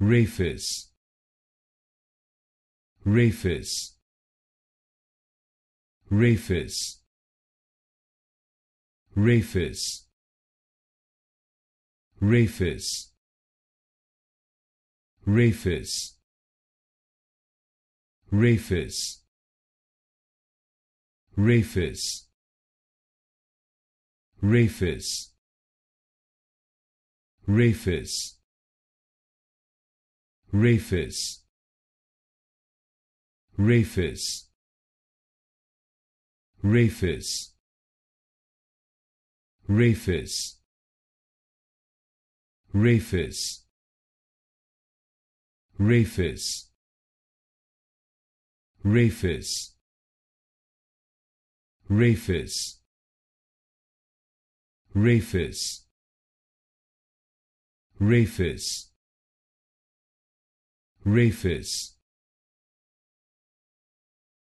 Raphis Raphis Raphis Raphis Raphis Raphis Raphis Raphis Raphis Raphis Raphis Raphis Raphis Raphis Raphis Raphis Raphis Raphis Raphis Raphis raphis